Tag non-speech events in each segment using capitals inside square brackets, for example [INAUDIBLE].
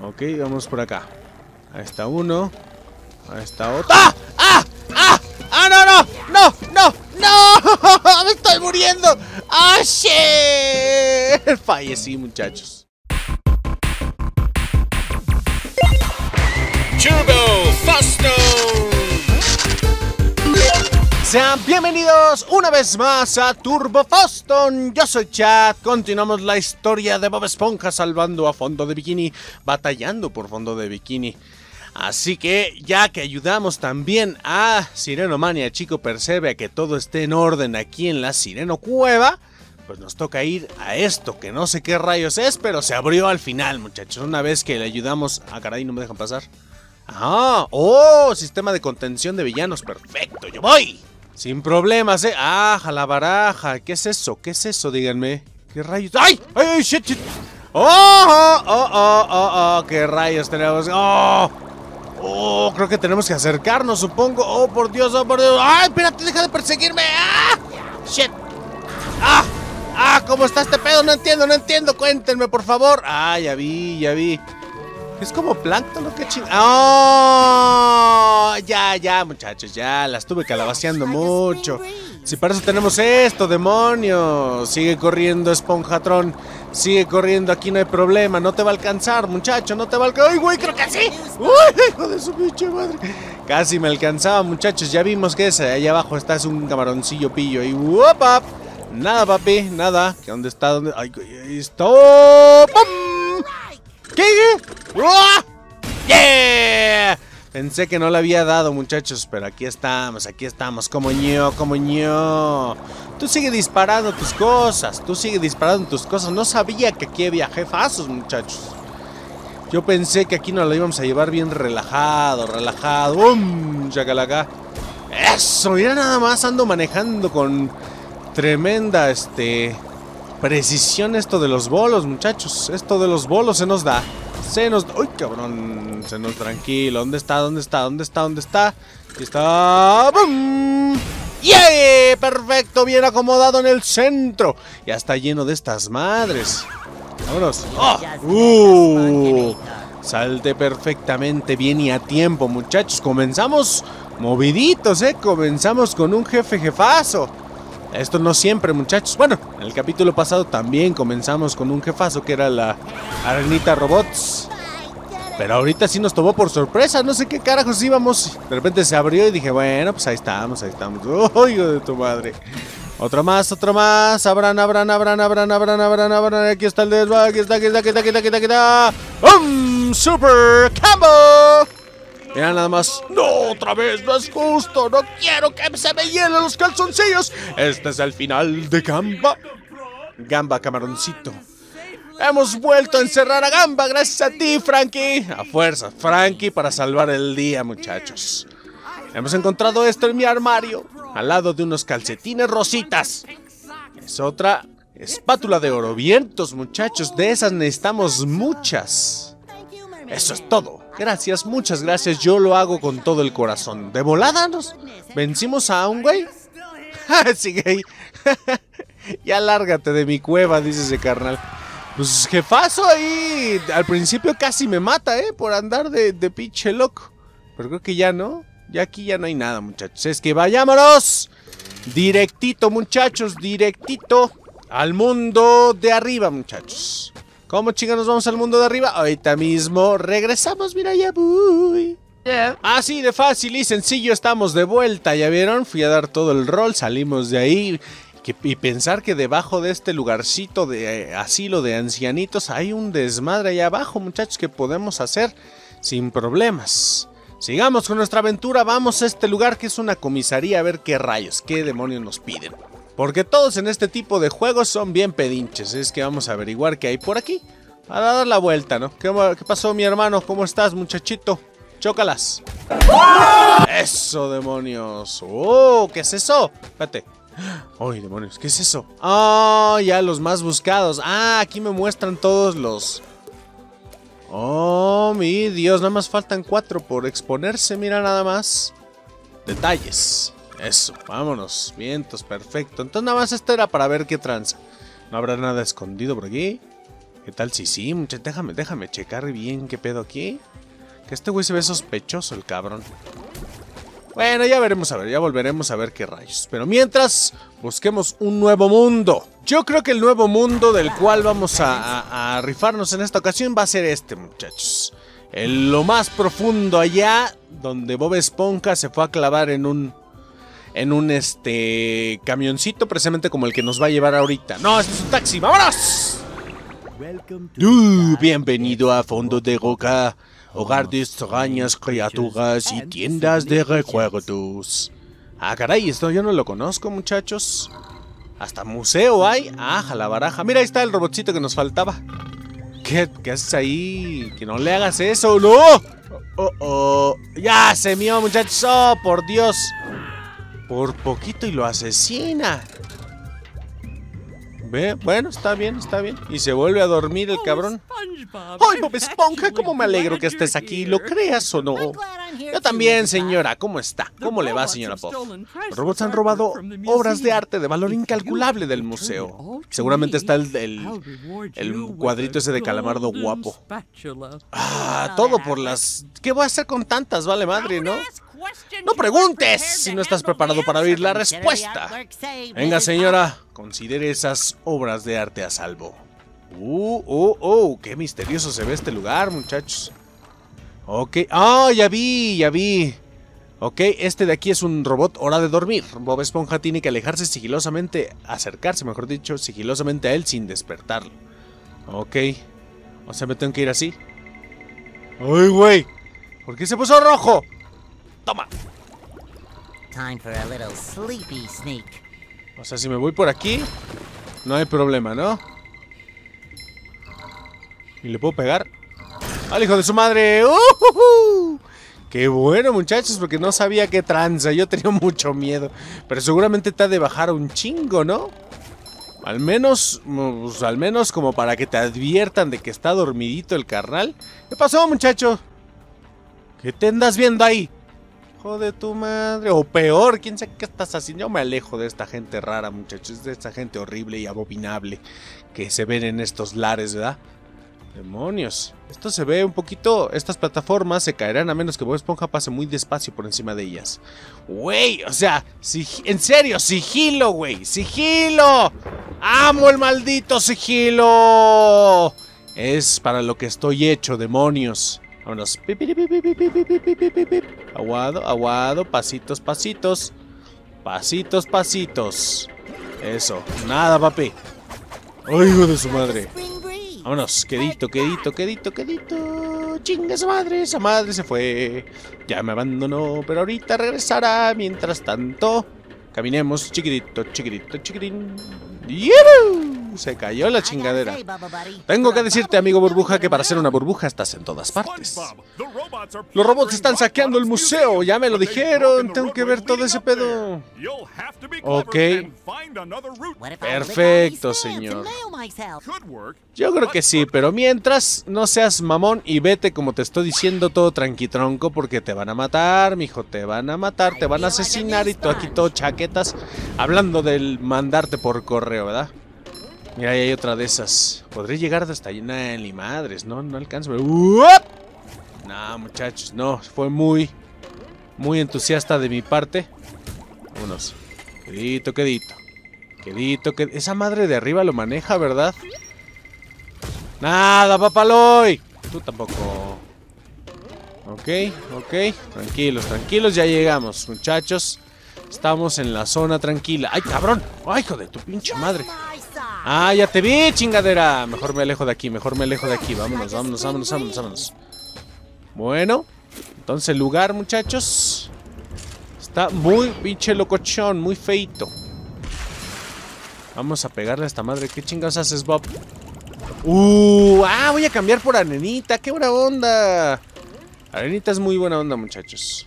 Ok, vamos por acá. Ahí está uno. Ahí está otro. ¡Ah! ¡Ah! ¡Ah! ¡Ah, no, no! ¡No! ¡No! ¡No! [LAUGHS] ¡Me estoy muriendo! ¡Ah, shit! [LAUGHS] Fallecí, muchachos. Turbo Fasto. Sean bienvenidos una vez más a Turbo Foston. Yo soy Chad. Continuamos la historia de Bob Esponja salvando a fondo de bikini, batallando por fondo de bikini. Así que ya que ayudamos también a Sirenomania Chico Percebe a que todo esté en orden aquí en la Sireno Cueva, pues nos toca ir a esto, que no sé qué rayos es, pero se abrió al final, muchachos. Una vez que le ayudamos... Ah, caray, no me dejan pasar. Ah, oh, sistema de contención de villanos, perfecto, yo voy. Sin problemas, eh. Ah, la baraja. ¿Qué es eso? ¿Qué es eso? Díganme. ¿Qué rayos? ¡Ay! ¡Ay, shit, shit! ¡Oh! ¡Oh, oh, oh, oh! oh qué rayos tenemos? ¡Oh! ¡Oh! Creo que tenemos que acercarnos, supongo. ¡Oh, por Dios! ¡Oh, por Dios! ¡Ay, espérate! ¡Deja de perseguirme! ¡Ah! ¡Shit! ¡Ah! ¡Ah! ¿Cómo está este pedo? No entiendo, no entiendo. Cuéntenme, por favor. ¡Ah, ya vi, ya vi! Es como plancton, ¿no? ¿Qué ching... ¡Oh! Ya, ya, muchachos, ya. La estuve calabaceando mucho. Si para eso tenemos esto, demonios. Sigue corriendo, esponjatron. Sigue corriendo, aquí no hay problema. No te va a alcanzar, muchacho, no te va a alcanzar. ¡Ay, güey, creo que sí! ¡Uy, hijo de su pinche madre! Casi me alcanzaba, muchachos. Ya vimos que ese. Ahí abajo está, es un camaroncillo pillo. Y ¡Wop! Nada, papi, nada. ¿Dónde está? ¿Dónde? ¡Ay, está! ¡Pum! ¿Qué? ¡Oh! ¡Yeah! Pensé que no le había dado, muchachos, pero aquí estamos, aquí estamos, como ño, como ño. Tú sigue disparando tus cosas, tú sigue disparando tus cosas. No sabía que aquí había jefazos, muchachos. Yo pensé que aquí nos lo íbamos a llevar bien relajado, relajado. ¡Bum! Chacalaca. Eso, mira nada más, ando manejando con tremenda, este precisión esto de los bolos, muchachos. Esto de los bolos se nos da. Se nos... ¡Uy, cabrón! Se nos... Tranquilo. ¿Dónde está? ¿Dónde está? ¿Dónde está? ¿Dónde está? Aquí está... ¡Bum! ¡Yeah! Perfecto, bien acomodado en el centro. Ya está lleno de estas madres. Vámonos. ¡Oh! ¡Uh! Salte perfectamente bien y a tiempo, muchachos. Comenzamos moviditos, ¿eh? Comenzamos con un jefe jefazo. Esto no siempre, muchachos. Bueno, en el capítulo pasado también comenzamos con un jefazo que era la Arenita Robots. Pero ahorita sí nos tomó por sorpresa. No sé qué carajos íbamos. De repente se abrió y dije, bueno, pues ahí estamos, ahí estamos. [LAUGHS] ¡Oh, hijo de tu madre! Otra más, otra más. Abran, abran, abran, abran, abran, abran, abran. Aquí está el dedo. Aquí está, aquí está, aquí está, aquí está, aquí está. Aquí está. ¡Um! ¡Super Combo! Mira nada más. No, otra vez, no es justo. No quiero que se me hielen los calzoncillos. Este es el final de Gamba. Gamba, camaroncito. Hemos vuelto a encerrar a Gamba gracias a ti, Frankie. A fuerza, Frankie, para salvar el día, muchachos. Hemos encontrado esto en mi armario, al lado de unos calcetines rositas. Es otra espátula de oro. Vientos, muchachos, de esas necesitamos muchas. Eso es todo. Gracias, muchas gracias. Yo lo hago con todo el corazón. ¿De volada nos vencimos a un güey? [LAUGHS] Sigue ahí. [LAUGHS] ya lárgate de mi cueva, dice ese carnal. Pues jefazo ahí. Al principio casi me mata, ¿eh? Por andar de, de pinche loco. Pero creo que ya no. Ya aquí ya no hay nada, muchachos. Es que vayámonos. Directito, muchachos. Directito al mundo de arriba, muchachos. ¿Cómo chinga nos vamos al mundo de arriba? Ahorita mismo regresamos, mira, ya voy. Yeah. Así de fácil y sencillo estamos de vuelta, ¿ya vieron? Fui a dar todo el rol, salimos de ahí. y pensar que debajo de este lugarcito de eh, asilo de ancianitos hay un desmadre allá abajo, muchachos, que podemos hacer sin problemas. Sigamos con nuestra aventura, vamos a este lugar que es una comisaría a ver qué rayos, qué demonios nos piden. Porque todos en este tipo de juegos son bien pedinches. Es que vamos a averiguar qué hay por aquí. Para dar la vuelta, ¿no? ¿Qué, pasó, mi hermano? ¿Cómo estás, muchachito? Chócalas. ¡Eso, demonios! ¡Oh! ¿Qué es eso? Espérate. ¡Ay, demonios! ¿Qué es eso? ¡Oh! Ya los más buscados. Ah, aquí me muestran todos los... ¡Oh, mi Dios! Nada más faltan cuatro por exponerse. Mira nada más. Detalles. Eso, vámonos. Vientos, perfecto. Entonces nada más esto era para ver qué tranza. No habrá nada escondido por aquí. ¿Qué tal si sí, muchachos? Déjame, déjame checar bien qué pedo aquí. Que este güey se ve sospechoso, el cabrón. Bueno, ya veremos a ver, ya volveremos a ver qué rayos. Pero mientras, busquemos un nuevo mundo. Yo creo que el nuevo mundo del cual vamos a, rifarnos en esta ocasión va a ser este, muchachos. En lo más profundo allá, donde Bob Esponja se fue a clavar en un... En un este camioncito, precisamente como el que nos va a llevar ahorita. No, este es un taxi, ¡vámonos! Uh, bienvenido a Fondo de Roca hogar de extrañas criaturas y tiendas de recuerdos. Ah, caray, esto yo no lo conozco, muchachos. Hasta museo hay. Ah, la baraja. Mira, ahí está el robotcito que nos faltaba. ¿Qué, ¿Qué haces ahí? Que no le hagas eso, ¡no! Oh, oh. Ya se mío, muchachos. Oh, por Dios. Por poquito y lo asesina. Ve, bueno, está bien, está bien. Y se vuelve a dormir el cabrón. ¡Ay, Bob Esponja! ¿Cómo me alegro que estés aquí? ¿Lo creas o no? Yo también, señora. ¿Cómo está? ¿Cómo le va, señora Pop? Los robots han robado obras de arte de valor incalculable del museo. Seguramente está el, el, cuadrito ese de calamardo guapo. Ah, todo por las... ¿Qué voy a hacer con tantas? Vale madre, ¿no? No preguntes si no estás preparado para oír la respuesta. Venga, señora, considere esas obras de arte a salvo. Uh, oh, oh, qué misterioso se ve este lugar, muchachos. Ok, ah, ya vi, ya vi. Ok, este de aquí es un robot hora de dormir. Bob Esponja tiene que alejarse sigilosamente, acercarse, mejor dicho, sigilosamente a él sin despertarlo. Ok, o sea, me tengo que ir así. ¡Ay, güey! ¿Por qué se puso rojo? Toma. O sea, si me voy por aquí, no hay problema, ¿no? ¿Y le puedo pegar? ¡Al hijo de su madre! ¡Uh, Qué bueno, muchachos, porque no sabía qué tranza. Yo tenía [LAUGHS] mucho miedo. Pero seguramente te ha de bajar un chingo, ¿no? Al menos, pues, al menos como para que te adviertan de que está dormidito el carnal. ¿Qué pasó, muchacho? ¿Qué te andas viendo ahí? De tu madre. O peor, quién sabe qué estás haciendo. Yo me alejo de esta gente rara, muchachos. De esta gente horrible y abominable que se ven en estos lares, ¿verdad? Demonios. Esto se ve un poquito... Estas plataformas se caerán a menos que Bob Esponja pase muy despacio por encima de ellas. Güey, o sea, en serio, sigilo, güey. Sigilo. Amo el maldito sigilo. Es para lo que estoy hecho, demonios. Vámonos. Aguado, aguado. Pasitos, pasitos. Pasitos, pasitos. Eso. Nada, papi. ¡Ay, hijo de su madre! Vámonos. Quedito, quedito, quedito, quedito. Chinga esa madre. Esa madre se fue. Ya me abandonó. Pero ahorita regresará. Mientras tanto, caminemos. Chiquitito, chiquitito, chiquitín. Se cayó la chingadera. Tengo que decirte, amigo burbuja, que para ser una burbuja estás en todas partes. Los robots están saqueando el museo, ya me lo dijeron. Tengo que ver todo ese pedo. Ok. Perfecto, señor. Yo creo que sí, pero mientras, no seas mamón y vete como te estoy diciendo todo tranquitronco porque te van a matar, mijo, te van a matar, te van a asesinar y tú aquí todo chaquetas hablando del mandarte por correo, ¿verdad? Mira, ahí hay otra de esas. Podré llegar hasta allí. Nah, ni madres, no, no alcanzo. No, muchachos, no. Fue muy, muy entusiasta de mi parte. Vámonos. Quedito, quedito. Quedito, quedito. Esa madre de arriba lo maneja, ¿verdad? Nada, papaloy. Tú tampoco. Ok, ok. Tranquilos, tranquilos. Ya llegamos, muchachos. Estamos en la zona tranquila. ¡Ay, cabrón! ¡Ay, hijo de tu pinche madre! Ah, ya te vi, chingadera. Mejor me alejo de aquí, mejor me alejo de aquí. Vámonos, vámonos, vámonos, vámonos, vámonos. Bueno, entonces el lugar, muchachos. Está muy pinche locochón, muy feito. Vamos a pegarle a esta madre. ¿Qué chingados haces, Bob? Uh, ah, voy a cambiar por Arenita. ¡Qué buena onda! Arenita es muy buena onda, muchachos.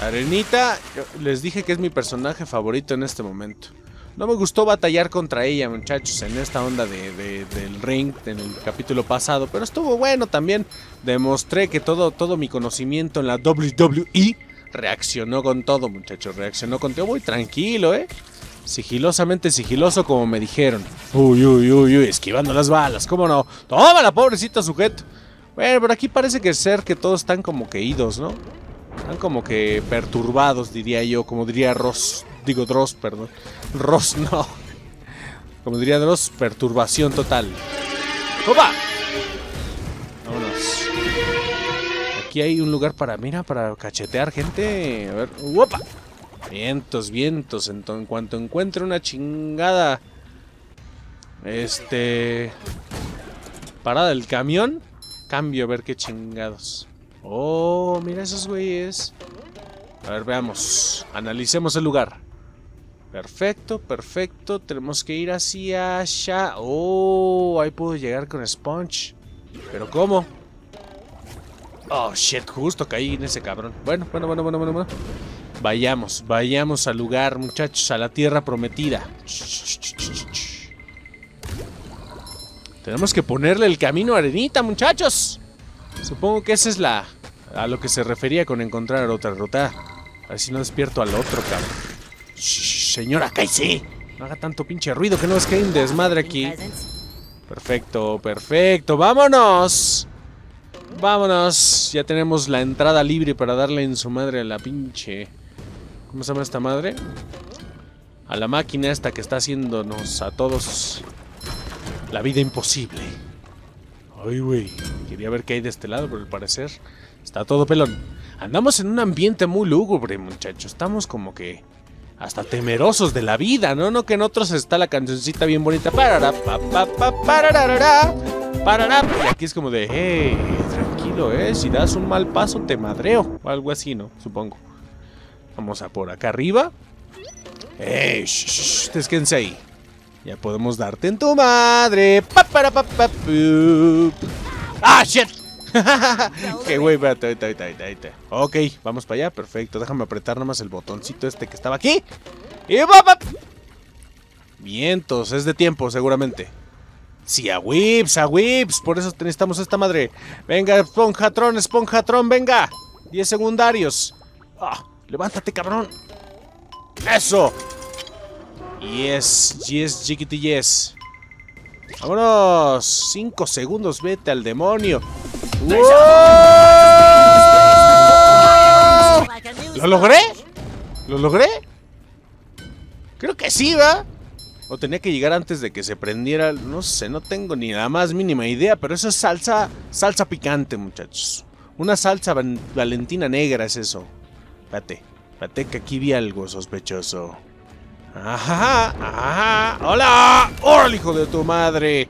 Arenita, les dije que es mi personaje favorito en este momento. No me gustó batallar contra ella, muchachos, en esta onda de, del ring, en el capítulo pasado. Pero estuvo bueno también. Demostré que todo, todo mi conocimiento en la WWE reaccionó con todo, muchachos. Reaccionó con todo. Muy tranquilo, ¿eh? Sigilosamente sigiloso como me dijeron. Uy, uy, uy, uy, esquivando las balas, ¿cómo no? la pobrecito sujeto! Bueno, pero aquí parece que ser que todos están como que idos, ¿no? Están como que perturbados, diría yo, como diría Ross. Digo Dross, perdón. Ross, [LAUGHS] no. Como diría Dross, perturbación total. ¡Opa! Vámonos. Aquí hay un lugar para, mira, para cachetear gente. A ver, ¡opa! Vientos, vientos. En, cuanto encuentre una chingada... Este... Parada del camión. Cambio a ver qué chingados. Oh, mira esos güeyes. A ver, veamos. Analicemos el lugar. Perfecto, perfecto. Tenemos que ir hacia allá. Oh, ahí puedo llegar con Sponge. ¿Pero cómo? Oh, shit, justo caí en ese cabrón. Bueno, bueno, bueno, bueno, bueno. Vayamos, vayamos al lugar, muchachos, a la tierra prometida. Tenemos que ponerle el camino a Arenita, muchachos. Supongo que esa es la... A lo que se refería con encontrar otra ruta. A ver si no despierto al otro, cabrón. Señora, cállese. No haga tanto pinche ruido que no es que hay un desmadre aquí. Perfecto, perfecto. ¡Vámonos! Vámonos. Ya tenemos la entrada libre para darle en su madre a la pinche... ¿Cómo se llama esta madre? A la máquina esta que está haciéndonos a todos la vida imposible. Ay, güey. Quería ver qué hay de este lado, pero al parecer está todo pelón. Andamos en un ambiente muy lúgubre, muchachos. Estamos como que hasta temerosos de la vida, ¿no? No que en otros está la cancioncita bien bonita. Parará, pa, pa, pa, parará, parará. Y aquí es como de, hey, tranquilo, ¿eh? Si das un mal paso, te madreo. O algo así, ¿no? Supongo. Vamos a por acá arriba. ¡Ey! Shh, ahí. Ya podemos darte en tu madre. Pa, para, pa, pa, ¡Ah, shit! [LAUGHS] ¡Qué güey! Ok, vamos para allá. Perfecto. Déjame apretar nomás el botoncito este que estaba aquí. Y va, Vientos, es de tiempo, seguramente. Sí, a whips, a whips. Por eso necesitamos esta madre. Venga, esponjatron, esponjatron, venga. 10 secundarios. Ah, levántate, cabrón. ¡Eso! Yes, yes, chiquiti, yes. Vámonos. Cinco segundos, vete al demonio. ¿Lo logré? ¿Lo logré? Creo que sí, ¿va? O tenía que llegar antes de que se prendiera. No sé, no tengo ni la más mínima idea. Pero eso es salsa, salsa picante, muchachos. Una salsa valentina negra es eso. Espérate, espérate que aquí vi algo sospechoso. Ajá, ajá. ¡Hola! ¡Hola, hijo de tu madre!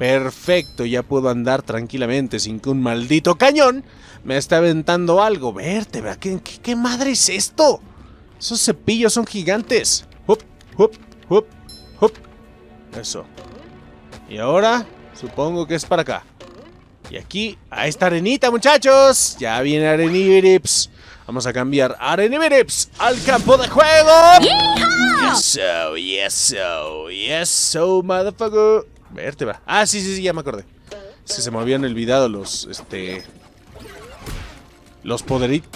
Perfecto, ya puedo andar tranquilamente sin que un maldito cañón me esté aventando algo. Vértebra, ¿qué, qué, madre es esto? Esos cepillos son gigantes. Hup, hup, hup, hup. Eso. Y ahora, supongo que es para acá. Y aquí, a esta arenita, muchachos. Ya viene Arenibirips. Vamos a cambiar Arenibirips al campo de juego. Yes, so, yes, so, yes, so, motherfucker. Vértebra. Ah, sí, sí, sí, ya me acordé. Es que se me habían olvidado los, este... Los,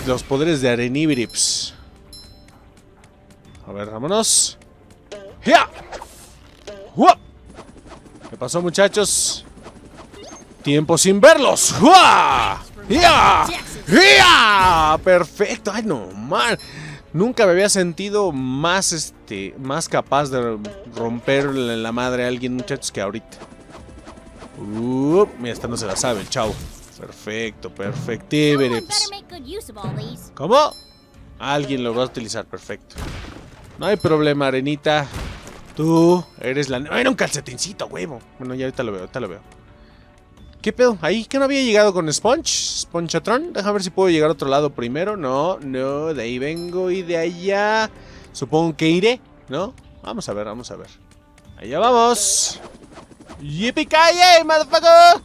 los poderes de Arenibirips. A ver, vámonos. ¡Ya! ¿Qué pasó, muchachos? Tiempo sin verlos. ¡Ya! ¡Ya! Perfecto. Ay, no, man. Nunca me había sentido más, este, más capaz de romper la madre a alguien, muchachos, que ahorita. Uh, mira, esta no se la sabe, chao. Perfecto, perfecto. ¿Cómo? Alguien lo va a utilizar, perfecto. No hay problema, arenita. Tú eres la... Era un calcetincito, huevo. Bueno, ya ahorita lo veo, ahorita lo veo. ¿Qué pedo? ¿Ahí que no había llegado con Sponge? ¿Sponchatron? Déjame ver si puedo llegar a otro lado primero. No, no, de ahí vengo y de allá. Supongo que iré, ¿no? Vamos a ver, vamos a ver. Allá vamos. yippee motherfucker!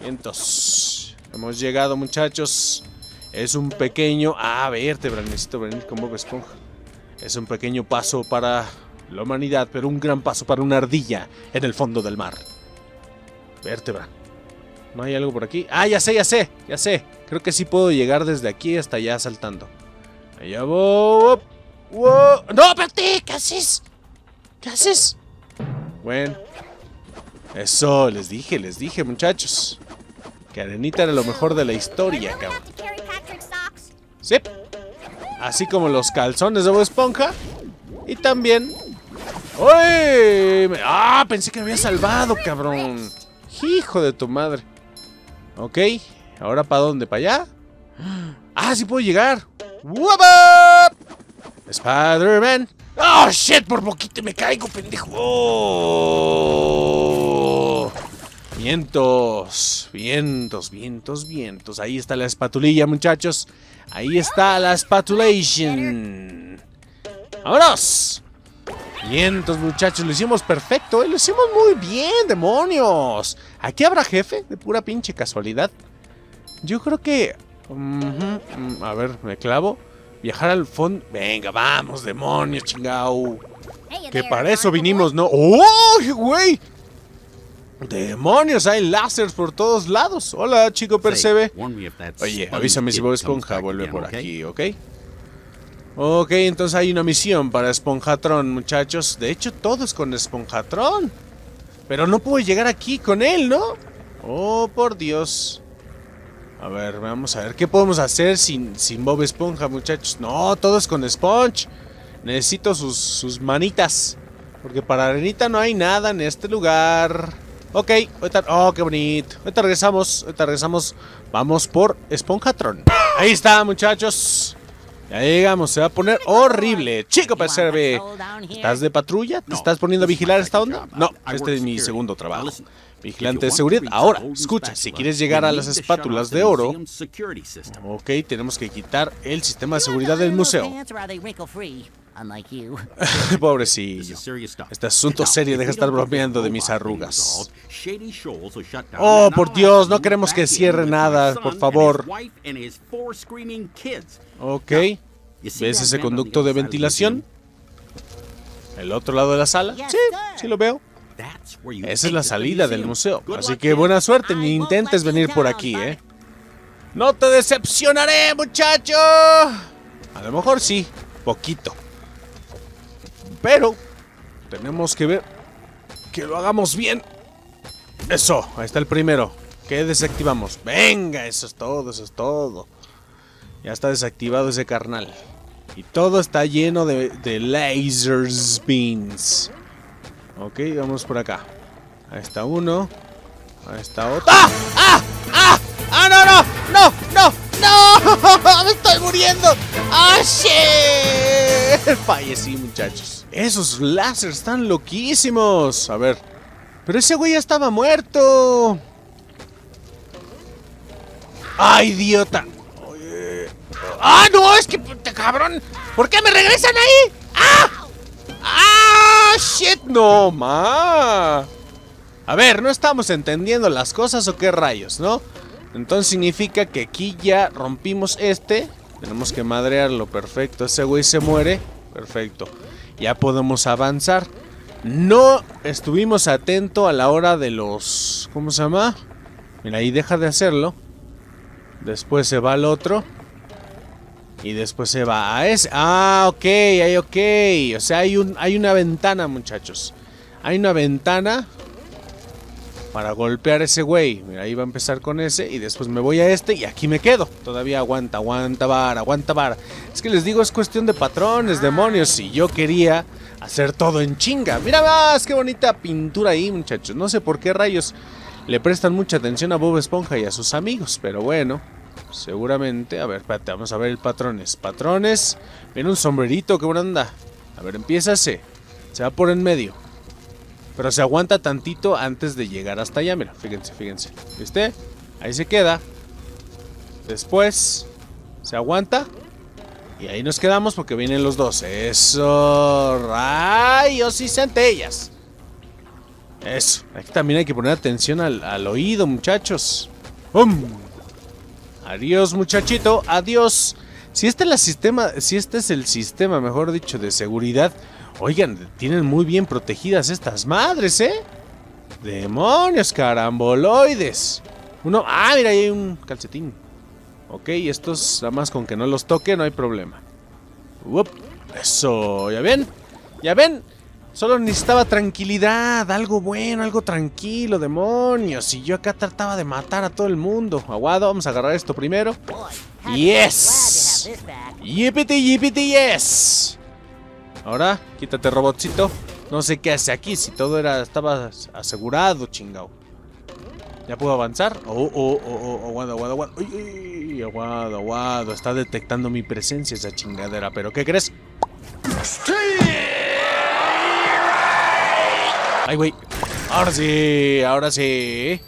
Vientos. Hemos llegado, muchachos. Es un pequeño... Ah, vértebra, necesito venir con Bob Esponja. Es un pequeño paso para la humanidad, pero un gran paso para una ardilla en el fondo del mar. Vértebra. ¿No hay algo por aquí? Ah, ya sé, ya sé, ya sé. Creo que sí puedo llegar desde aquí hasta allá saltando. Allá voy. ¡No, espérate! ¿Qué haces? ¿Qué haces? Bueno. Eso, les dije, les dije, muchachos. Que Arenita era lo mejor de la historia, cabrón. Sí. Así como los calzones de Bob Esponja. Y también... ¡Uy! ¡Ah! Pensé que me había salvado, cabrón. Hijo de tu madre. Ok. ¿Ahora para dónde? ¿Para allá? ¡Ah, sí puedo llegar! ¡Wop Spider-Man. ¡Oh, shit! Por poquito me caigo, pendejo. Vientos, vientos, vientos, vientos. Ahí está la espatulilla, muchachos. Ahí está la spatulation. ¡Vámonos! Vientos, muchachos. Lo hicimos perfecto, ¿eh? Lo hicimos muy bien, demonios. ¿Aquí habrá jefe? De pura pinche casualidad. Yo creo que... a ver, me clavo. Viajar al fondo. Venga, vamos, demonios, chingao. Que para eso vinimos, ¿no? ¡Oh, güey! ¡Demonios! Hay láseres por todos lados. Hola, chico Percebe. Oye, avísame si Bob Esponja vuelve por aquí, ¿ok? Ok, entonces hay una misión para Esponjatron, muchachos. De hecho, todo es con Esponjatron. Pero no puedo llegar aquí con él, ¿no? Oh, por Dios. A ver, vamos a ver. ¿Qué podemos hacer sin, sin Bob Esponja, muchachos? No, todo es con Sponge. Necesito sus, sus manitas. Porque para Arenita no hay nada en este lugar. Ok, ahorita... Oh, qué bonito. Ahorita regresamos, ahorita regresamos. Vamos por Esponjatron. Ahí está, muchachos. Ya llegamos, se va a poner horrible. Chico Perserve, ¿estás de patrulla? ¿Te estás poniendo a vigilar esta onda? No, este es mi segundo trabajo. Vigilante de seguridad. Ahora, escucha, si quieres llegar a las espátulas de oro, ok, tenemos que quitar el sistema de seguridad del museo. [LAUGHS] Pobrecillo. Este asunto serio, deja de estar bromeando de mis arrugas. Oh, por Dios, no queremos que cierre nada, por favor. Ok. ¿Ves ese conducto de ventilación? ¿El otro lado de la sala? Sí, sí lo veo. Esa es la salida del museo. Así que buena suerte, ni intentes venir por aquí, ¿eh? ¡No te decepcionaré, muchacho! A lo mejor sí, poquito. Pero tenemos que ver que lo hagamos bien. Eso, ahí está el primero. ¿Qué desactivamos? Venga, eso es todo, eso es todo. Ya está desactivado ese carnal. Y todo está lleno de, lasers beams. Ok, vamos por acá. Ahí está uno. Ahí está otro. ¡Ah! ¡Ah! ¡Ah! ¡Ah, no, no! ¡No! ¡No! ¡No! [LAUGHS] ¡Me estoy muriendo! ¡Ah, shit! [LAUGHS] Fallecí, muchachos. Esos láseres están loquísimos. A ver. Pero ese güey ya estaba muerto. ¡Ay, idiota! ¡Ah, no! Es que, cabrón. ¿Por qué me regresan ahí? ¡Ah! ¡Ah! ¡Shit! ¡No, ma! A ver, ¿no estamos entendiendo las cosas o qué rayos, no? Entonces significa que aquí ya rompimos este. Tenemos que madrearlo, perfecto. Ese güey se muere, perfecto. Ya podemos avanzar. No estuvimos atentos a la hora de los... ¿Cómo se llama? Mira, ahí deja de hacerlo. Después se va al otro. Y después se va a ese. Ah, ok, ahí ok. O sea, hay, un, hay una ventana, muchachos. Hay una ventana para golpear a ese güey. Mira, ahí va a empezar con ese y después me voy a este y aquí me quedo. Todavía aguanta, aguanta vara, aguanta vara. Es que les digo, es cuestión de patrones, demonios. Si yo quería hacer todo en chinga. Mira más, qué bonita pintura ahí, muchachos. No sé por qué rayos le prestan mucha atención a Bob Esponja y a sus amigos, pero bueno. Seguramente. A ver, espérate, vamos a ver el patrones. Patrones. Viene un sombrerito, qué buena onda. A ver, empieza Se va por en medio. Pero se aguanta tantito antes de llegar hasta allá. Mira, fíjense, fíjense. ¿Viste? Ahí se queda. Después se aguanta. Y ahí nos quedamos porque vienen los dos. Eso. Rayos y centellas. Eso. Aquí también hay que poner atención al, oído, muchachos. ¡Bum! Adiós, muchachito. Adiós. Si este, es la sistema, si este es el sistema, mejor dicho, de seguridad. Oigan, tienen muy bien protegidas estas madres, ¿eh? Demonios, caramboloides. Uno. Ah, mira, ahí hay un calcetín. Ok, estos, nada más con que no los toque, no hay problema. eso, ¿ya ven? ¿Ya ven? Solo necesitaba tranquilidad, algo bueno, algo tranquilo, demonios. Y yo acá trataba de matar a todo el mundo. Aguado, vamos a agarrar esto primero. ¡Yes! ¡Yipiti, yipiti, yes! Ahora, quítate, robotcito. No sé qué hace aquí, si todo era estaba asegurado, chingao. ¿Ya puedo avanzar? Oh, oh, oh, oh, aguado, aguado, aguado. Uy, uy, aguado, aguado. Está detectando mi presencia esa chingadera. ¿Pero qué crees? Ay, güey. Ahora sí, ahora sí.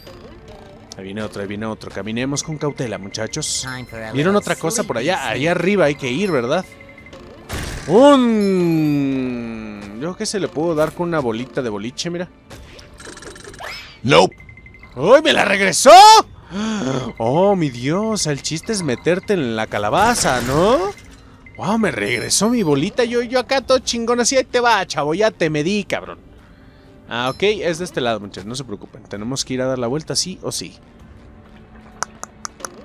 Ahí viene otro, ahí viene otro. Caminemos con cautela, muchachos. ¿Vieron otra cosa por allá? Allá arriba hay que ir, ¿verdad? Un... Yo que se le puedo dar con una bolita de boliche, mira. Nope. ¡Uy, me la regresó! Oh, mi Dios, el chiste es meterte en la calabaza, ¿no? Wow, me regresó mi bolita. Yo, yo acá todo chingón así. Ahí te va, chavo. Ya te medí, cabrón. Ah, ok. Es de este lado, muchachos. No se preocupen. Tenemos que ir a dar la vuelta sí o sí.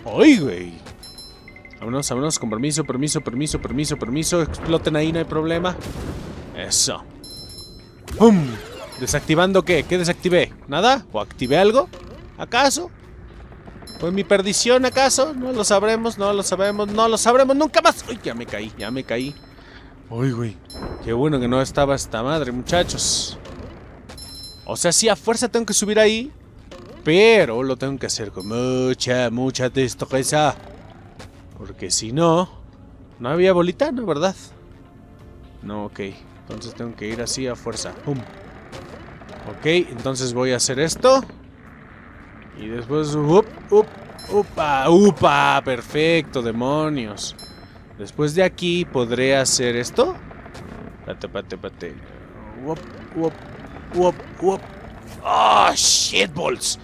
¡Ay, güey! Vámonos, vámonos. Con permiso, permiso, permiso, permiso, permiso. Exploten ahí, no hay problema. Eso. ¡Pum! ¿Desactivando qué? ¿Qué desactivé? ¿Nada? ¿O activé algo? ¿Acaso? ¿Fue mi perdición acaso? No lo sabremos, no lo sabemos, no lo sabremos nunca más. Uy, ya me caí, ya me caí. Uy, güey. Qué bueno que no estaba esta madre, muchachos. O sea, sí, a fuerza tengo que subir ahí. Pero lo tengo que hacer con mucha, mucha destreza. Porque si no... No había bolita, ¿no? ¿Verdad? No, ok. Entonces tengo que ir así a fuerza. ¡Pum! Ok, entonces voy a hacer esto. Y después... Up, up, upa, upa, perfecto, demonios. Después de aquí podré hacer esto. Pate, pate, pate. Up, up, up, up. Oh, shitballs.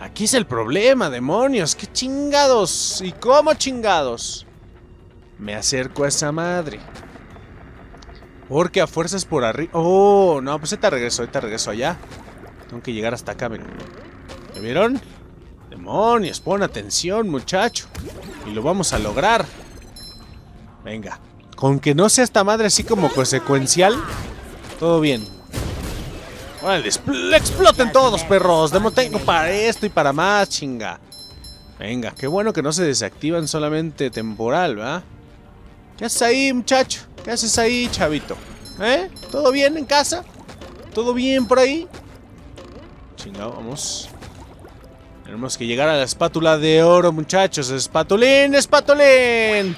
Aquí es el problema, demonios. ¿Qué chingados? ¿Y cómo chingados? Me acerco a esa madre. Porque a fuerzas por arriba... Oh, no, pues ahorita regreso, ahorita regreso allá. Tengo que llegar hasta acá, miren. ¿Me vieron? Demonios, pon atención, muchacho. Y lo vamos a lograr. Venga. Con que no sea esta madre así como consecuencial, todo bien. Vale, exploten todos, perros. Demo tengo para esto y para más, chinga. Venga, qué bueno que no se desactivan solamente temporal, ¿verdad? ¿Qué haces ahí, muchacho? ¿Qué haces ahí, chavito? ¿Eh? ¿Todo bien en casa? ¿Todo bien por ahí? Chingado, vamos. Tenemos que llegar a la espátula de oro, muchachos. ¡Espatulín, espatulín!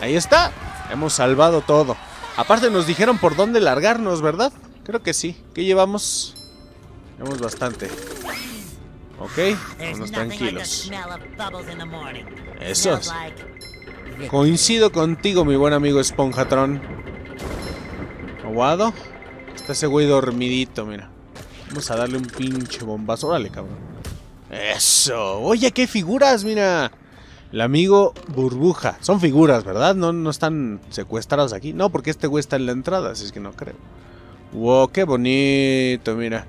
Ahí está. Hemos salvado todo. Aparte nos dijeron por dónde largarnos, ¿verdad? Creo que sí. ¿Qué llevamos? Llevamos bastante. Ok, vamos tranquilos. Eso. Coincido contigo, mi buen amigo Esponjatron. Aguado. Está ese güey dormidito, mira. Vamos a darle un pinche bombazo. Órale, cabrón. Eso. Oye, qué figuras, mira. El amigo Burbuja. Son figuras, ¿verdad? No, no están secuestrados aquí. No, porque este güey está en la entrada, así es que no creo. Wow, qué bonito, mira.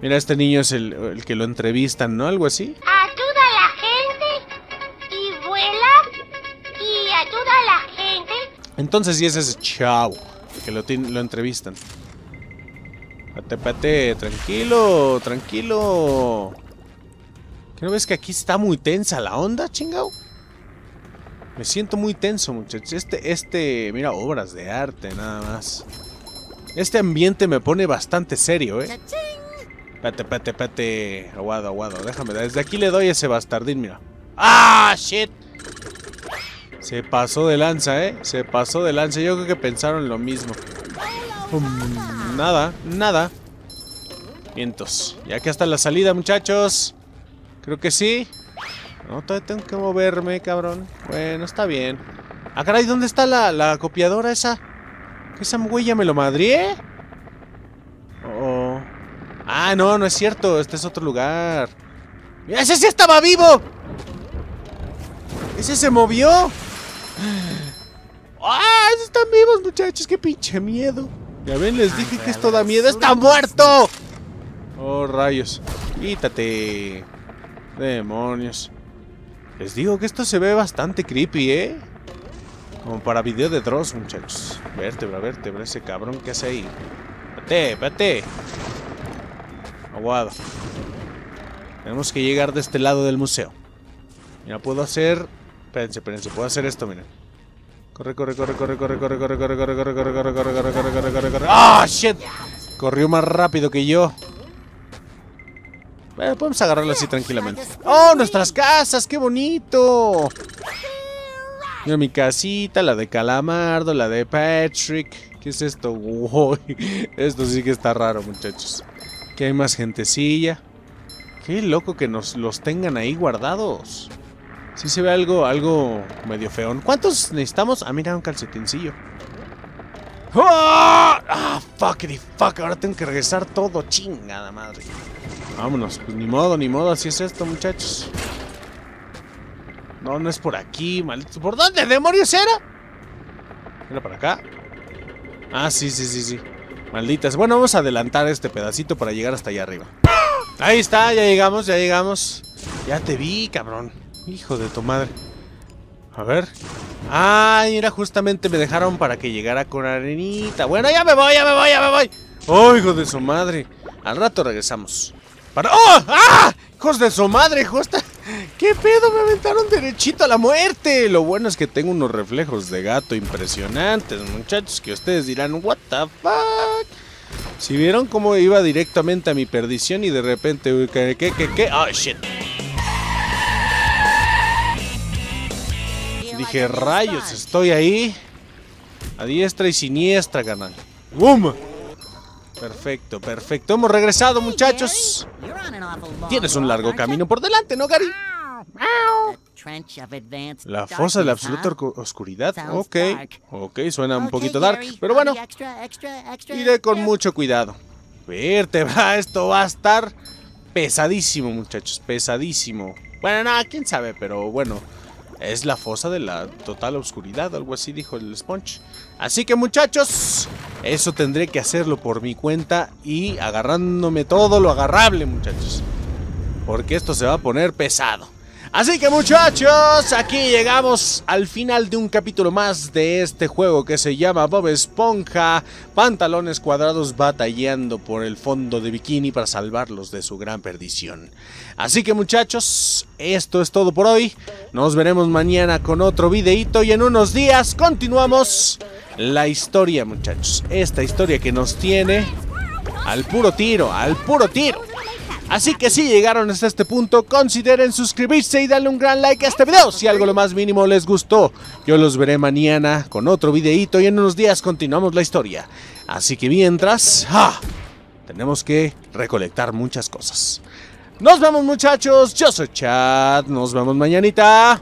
Mira, este niño es el, el que lo entrevistan, ¿no? Algo así. Ayuda a la gente y vuela y ayuda a la gente. Entonces sí es ese chavo que lo, lo entrevistan. Pate, pate, tranquilo, tranquilo. ¿Qué no ves que aquí está muy tensa la onda, chingao? Me siento muy tenso, muchachos. Este, este, mira, obras de arte, nada más. Este ambiente me pone bastante serio, ¿eh? Pate, pate, pate. Aguado, aguado. Déjame, desde aquí le doy ese bastardín, mira. ¡Ah, shit! Se pasó de lanza, ¿eh? Se pasó de lanza. Yo creo que pensaron lo mismo. Um, nada, nada. Vientos. Ya que hasta la salida, muchachos. Creo que sí. No, todavía tengo que moverme, cabrón. Bueno, está bien. Ah, caray, ¿dónde está la, la copiadora esa? ¿Esa huella me lo madrié? Oh. Ah, no, no es cierto. Este es otro lugar. ¡Mira, ese sí estaba vivo! ¡Ese se movió! [GASPS] ¡Ah! Están vivos, muchachos. ¡Qué pinche miedo! Ya ven, les dije que esto da miedo. ¡Está muerto! Oh, rayos. Quítate. Demonios. Les digo que esto se ve bastante creepy, ¿eh? Como para video de Dross, muchachos. Vértebra, vértebra, ese cabrón que hace ahí. Espérate, espérate. Aguado. Tenemos que llegar de este lado del museo. Mira, puedo hacer... Espérense, espérense, puedo hacer esto, miren. Corre, corre, corre, corre, corre, corre, corre, corre, corre, corre, corre, corre, corre, corre, corre, corre, corre, corre. ¡Ah, shit! Corrió más rápido que yo. Bueno, podemos agarrarlo así tranquilamente. ¡Oh, nuestras casas! ¡Qué bonito! Mira mi casita, la de Calamardo, la de Patrick. ¿Qué es esto? Uy, [LAUGHS] esto sí que está raro, muchachos. Que hay más gentecilla. Qué loco que nos los tengan ahí guardados. Sí se ve algo, algo medio feón. ¿Cuántos necesitamos? Ah, mira, un calcetincillo. ¡Ah! ¡Ah! Fuckity fuck. Ahora tengo que regresar todo. Chingada madre. Vámonos. Pues ni modo, ni modo. Así es esto, muchachos. No, no es por aquí, maldito. ¿Por dónde demonios era? ¿Era para acá? Ah, sí, sí, sí, sí. Malditas. Bueno, vamos a adelantar este pedacito para llegar hasta allá arriba. Ahí está, ya llegamos, ya llegamos. Ya te vi, cabrón. Hijo de tu madre. A ver. Ay, mira, justamente me dejaron para que llegara con arenita. Bueno, ya me voy, ya me voy, ya me voy. Oh, hijo de su madre. Al rato regresamos. Para... ¡Oh! ¡Ah! ¡Hijos de su madre! Justa... ¿Qué pedo? Me aventaron derechito a la muerte. Lo bueno es que tengo unos reflejos de gato impresionantes, muchachos. Que ustedes dirán, ¿What the fuck? Si vieron cómo iba directamente a mi perdición y de repente... ¿Qué, qué, qué, qué? ¡Oh, shit! Dije, rayos, estoy ahí. A diestra y siniestra, canal. ¡Bum! Perfecto, perfecto. Hemos regresado, muchachos. Tienes un largo camino por delante, ¿no, Gary? La fosa de la absoluta oscuridad. Ok, ok, suena un poquito dark, pero bueno. Iré con mucho cuidado. Vértebra, esto va a estar pesadísimo, muchachos, pesadísimo. Bueno, nada, quién sabe, pero bueno. Es la fosa de la total oscuridad, algo así dijo el Sponge. Así que muchachos, eso tendré que hacerlo por mi cuenta y agarrándome todo lo agarrable, muchachos. Porque esto se va a poner pesado. Así que muchachos, aquí llegamos al final de un capítulo más de este juego que se llama Bob Esponja, pantalones cuadrados batallando por el fondo de bikini para salvarlos de su gran perdición. Así que muchachos, esto es todo por hoy, nos veremos mañana con otro videito y en unos días continuamos la historia muchachos, esta historia que nos tiene al puro tiro, al puro tiro. Así que si llegaron hasta este punto, consideren suscribirse y darle un gran like a este video si algo lo más mínimo les gustó. Yo los veré mañana con otro videito y en unos días continuamos la historia. Así que mientras, ¡ah! tenemos que recolectar muchas cosas. Nos vemos muchachos, yo soy Chad, nos vemos mañanita.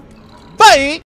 Bye.